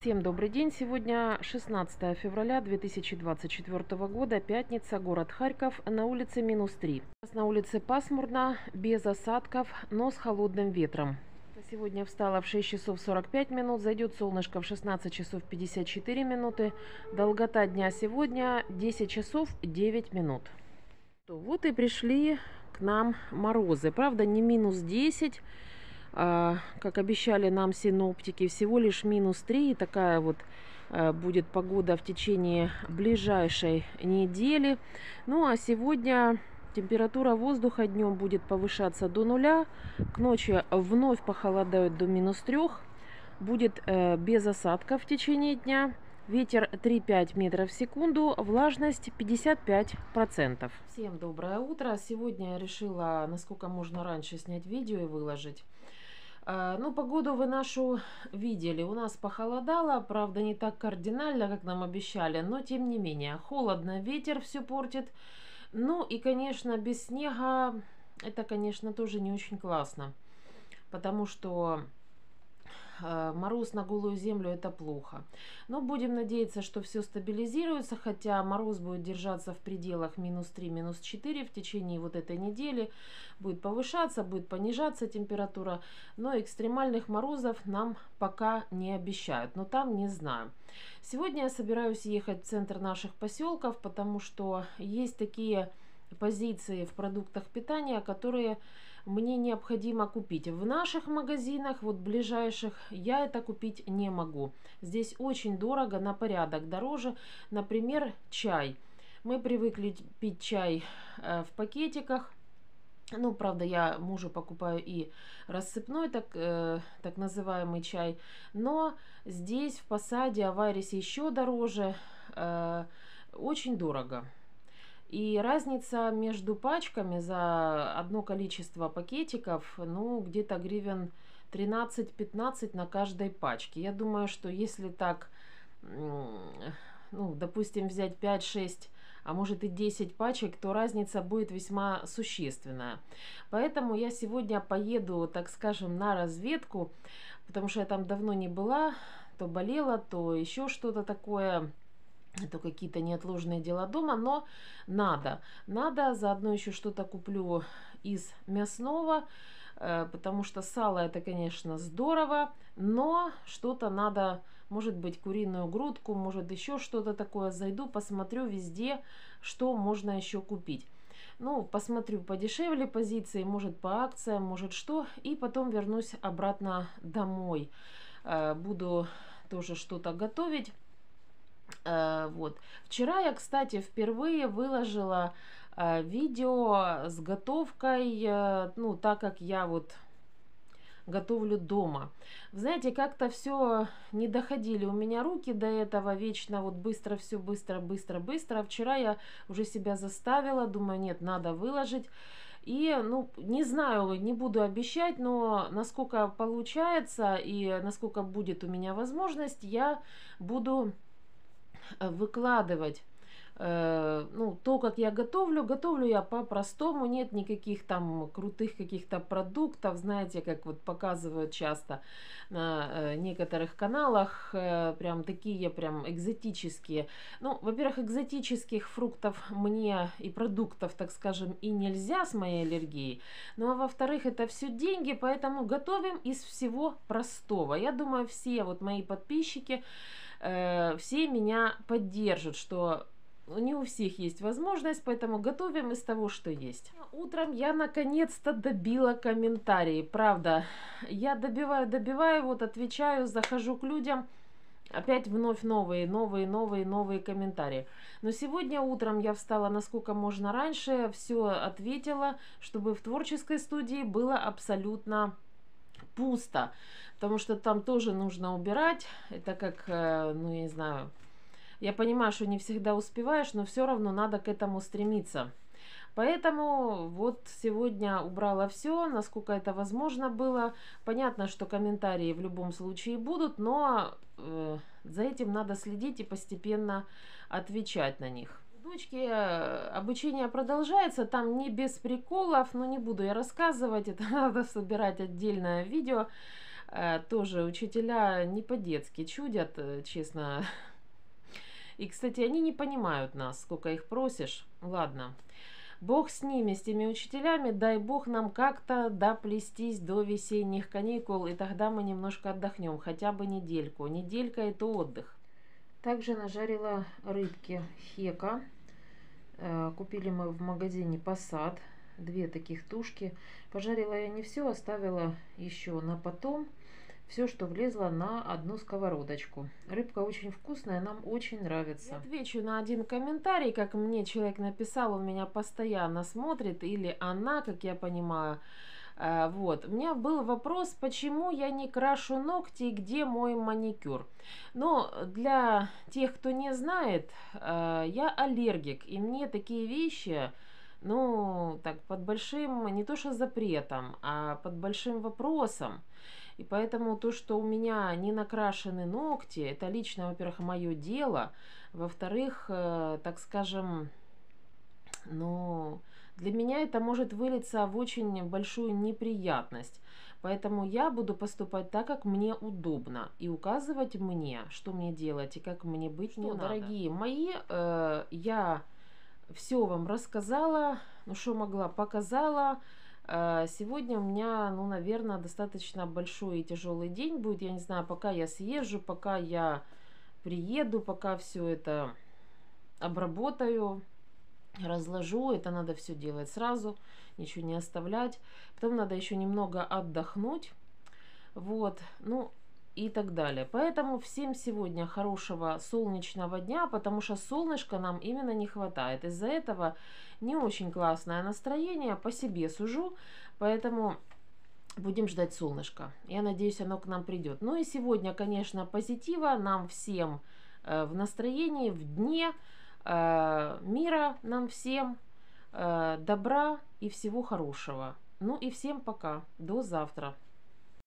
Всем добрый день! Сегодня 16 февраля 2024 года, пятница, город Харьков, на улице минус 3. На улице пасмурно, без осадков, но с холодным ветром. Сегодня встала в 6 часов 45 минут, зайдет солнышко в 16 часов 54 минуты. Долгота дня сегодня 10 часов 9 минут. Вот и пришли к нам морозы. Правда, не минус 10, а, как обещали нам синоптики, всего лишь минус 3. И такая вот а, будет погода в течение ближайшей недели. Ну а сегодня температура воздуха днем будет повышаться до нуля. К ночи вновь похолодают до минус 3. Будет э, без осадков в течение дня. Ветер 3-5 метров в секунду, влажность 55%. Всем доброе утро. Сегодня я решила, насколько можно раньше снять видео и выложить. А, ну, погоду вы нашу видели. У нас похолодало, правда, не так кардинально, как нам обещали, но тем не менее. Холодно, ветер все портит. Ну и, конечно, без снега это, конечно, тоже не очень классно. Потому что мороз на голую землю это плохо. Но будем надеяться, что все стабилизируется, хотя мороз будет держаться в пределах минус 3, минус 4 в течение вот этой недели. Будет повышаться, будет понижаться температура, но экстремальных морозов нам пока не обещают, но там не знаю. Сегодня я собираюсь ехать в центр наших поселков, потому что есть такие позиции в продуктах питания, которые мне необходимо купить. В наших магазинах, вот ближайших, я это купить не могу. Здесь очень дорого, на порядок дороже. Например, чай. Мы привыкли пить чай э, в пакетиках. Ну, правда, я мужу покупаю и рассыпной, так, э, так называемый чай. Но здесь, в посаде, Аварисе еще дороже. Э, очень дорого. И разница между пачками за одно количество пакетиков, ну, где-то гривен 13-15 на каждой пачке. Я думаю, что если так, ну, допустим, взять 5-6 а может и 10 пачек, то разница будет весьма существенная. Поэтому я сегодня поеду, так скажем, на разведку, потому что я там давно не была, то болела, то еще что-то такое это какие-то неотложные дела дома, но надо. Надо, заодно еще что-то куплю из мясного, э, потому что сало это, конечно, здорово, но что-то надо, может быть, куриную грудку, может еще что-то такое. Зайду, посмотрю везде, что можно еще купить. Ну, посмотрю подешевле позиции, может по акциям, может что, и потом вернусь обратно домой. Э, буду тоже что-то готовить. Э, вот. Вчера я, кстати, впервые выложила э, видео с готовкой, э, ну, так как я вот готовлю дома. знаете, как-то все не доходили у меня руки до этого, вечно вот быстро все, быстро, быстро, быстро. Вчера я уже себя заставила, думаю, нет, надо выложить. И, ну, не знаю, не буду обещать, но насколько получается и насколько будет у меня возможность, я буду выкладывать э, ну, то, как я готовлю, готовлю я по-простому, нет никаких там крутых каких-то продуктов, знаете, как вот показывают часто на э, некоторых каналах, прям такие прям экзотические. Ну, во-первых, экзотических фруктов мне и продуктов, так скажем, и нельзя с моей аллергией, ну, а во-вторых, это все деньги, поэтому готовим из всего простого. Я думаю, все вот мои подписчики, э, все меня поддержат, что не у всех есть возможность, поэтому готовим из того, что есть. Утром я наконец-то добила комментарии. Правда, я добиваю, добиваю, вот отвечаю, захожу к людям. Опять вновь новые, новые, новые, новые комментарии. Но сегодня утром я встала насколько можно раньше, все ответила, чтобы в творческой студии было абсолютно пусто, потому что там тоже нужно убирать. Это как, э, ну, я не знаю, я понимаю, что не всегда успеваешь, но все равно надо к этому стремиться. Поэтому вот сегодня убрала все, насколько это возможно было. Понятно, что комментарии в любом случае будут, но э, за этим надо следить и постепенно отвечать на них дочки э, обучение продолжается, там не без приколов, но не буду я рассказывать, это надо собирать отдельное видео. Э, тоже учителя не по-детски чудят, э, честно. И, кстати, они не понимают нас, сколько их просишь. Ладно. Бог с ними, с теми учителями, дай Бог нам как-то доплестись до весенних каникул, и тогда мы немножко отдохнем, хотя бы недельку. Неделька – это отдых. Также нажарила рыбки хека. Э, купили мы в магазине Посад две таких тушки. Пожарила я не все, оставила еще на потом все, что влезло на одну сковородочку. Рыбка очень вкусная, нам очень нравится. Я отвечу на один комментарий, как мне человек написал, он меня постоянно смотрит, или она, как я понимаю. А, вот. У меня был вопрос, почему я не крашу ногти и где мой маникюр. Но для тех, кто не знает, а, я аллергик, и мне такие вещи ну, так, под большим, не то что запретом, а под большим вопросом. И поэтому то, что у меня не накрашены ногти, это лично, во-первых, мое дело. Во-вторых, э, так скажем, ну, для меня это может вылиться в очень большую неприятность. Поэтому я буду поступать так, как мне удобно. И указывать мне, что мне делать и как мне быть что не надо. Дорогие мои, э, я все вам рассказала, ну что могла, показала. А, сегодня у меня, ну, наверное, достаточно большой и тяжелый день будет. Я не знаю, пока я съезжу, пока я приеду, пока все это обработаю, разложу. Это надо все делать сразу, ничего не оставлять. Потом надо еще немного отдохнуть. Вот, ну, и так далее. Поэтому всем сегодня хорошего солнечного дня, потому что солнышка нам именно не хватает. Из-за этого не очень классное настроение, по себе сужу, поэтому будем ждать солнышка. Я надеюсь, оно к нам придет. Ну и сегодня, конечно, позитива нам всем э, в настроении, в дне мира нам всем, э, добра и всего хорошего. Ну и всем пока. До завтра.